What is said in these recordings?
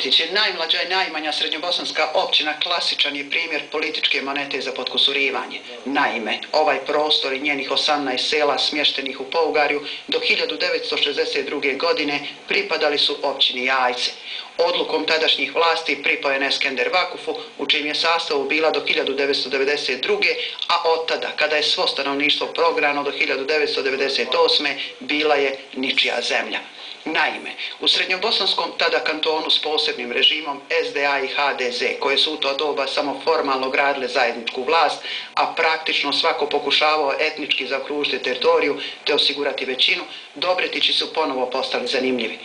Dobretić je najmlađa i najmanja srednjobosanska općina, klasičan je primjer političke monete za potkusurivanje. Naime, ovaj prostor i njenih 18 sela smještenih u Pougarju do 1962. godine pripadali su općini Jajce. Odlukom tadašnjih vlasti pripojen Eskender Vakufu, u čijem je sastavu bila do 1992. a od tada, kada je svo stanovništvo prograno do 1998. bila je ničija zemlja. Naime, u srednjobosanskom tada kantonu s posebnim režimom SDA i HDZ, koje su u to doba samo formalno gradile zajedničku vlast, a praktično svako pokušavao etnički zaokružiti teritoriju te osigurati većinu, Dobretići su ponovo postali zanimljivi.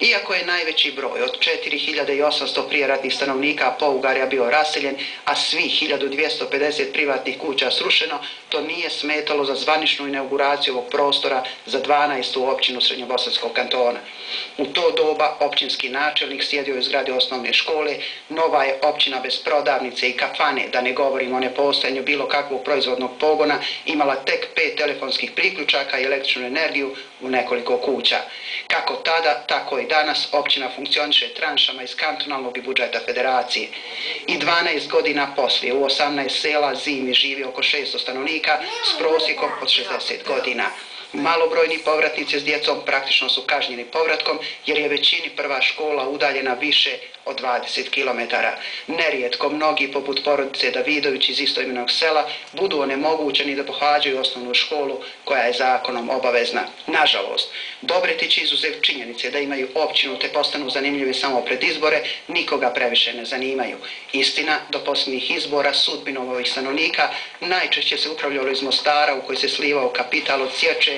Iako je najveći broj od 4800 prijeratnih stanovnika Pougarja bio raseljen, a svih 1250 privatnih kuća srušeno, to nije smetalo za zvaničnu inauguraciju ovog prostora za 12. općinu Srednjobosanskog kantona. U to doba općinski načelnik sjedio je u zgradi osnovne škole, nova je općina bez prodavnice i kafane, da ne govorimo o nepostojanju bilo kakvog proizvodnog pogona, imala tek pet telefonskih priključaka i električnu energiju u nekoliko kuća. Kako tada, tako i danas općina funkcioniše tranšama iz kantonalnog i budžeta federacije. I 12 godina poslije u 18 sela zimi živi oko 600 stanovnika s prosjekom od 60 godina. Malobrojni povratnici s djecom praktično su kažnjeni povratkom jer je većini prva škola udaljena više od 20 km. Nerijetko mnogi poput porodice Davidović iz istoimenog sela budu onemogućeni da pohađaju osnovnu školu koja je zakonom obavezna. Nažalost, Dobretić izuzev činjenice da imaju općinu te postanu zanimljivi samo pred izbore, nikoga previše ne zanimaju. Istina, do posljednjih izbora sudbinom ovih stanovnika najčešće se upravljalo iz Mostara u koji se slivao kapital od sječe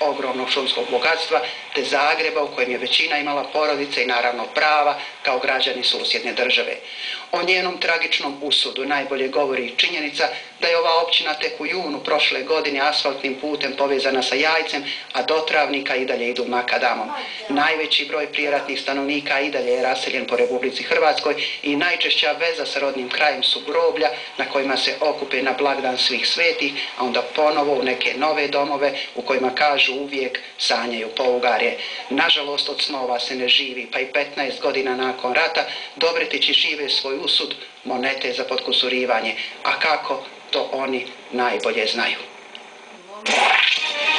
ogromnog šumskog bogatstva, te Zagreba u kojem je većina imala porodice i naravno prava kao građani susjedne države. O njenom tragičnom usudu najbolje govori činjenica da je ova općina tek u junu prošle godine asfaltnim putem povezana sa jajcem, a do travnika i dalje idu makadamom. Najveći broj prijeratnih stanovnika i dalje je raseljen po Republici Hrvatskoj i najčešća veza sa rodnim krajem su groblja na kojima se okupe na blagdan svih svetih, a onda ponovo u neke nove domove u kojima kažu uvijek sanjaju pougarje. Nažalost od snova se ne živi, pa i 15 godina nakon rata Dobretići žive svoj usud monete za potkusurivanje. A kako, to oni najbolje znaju.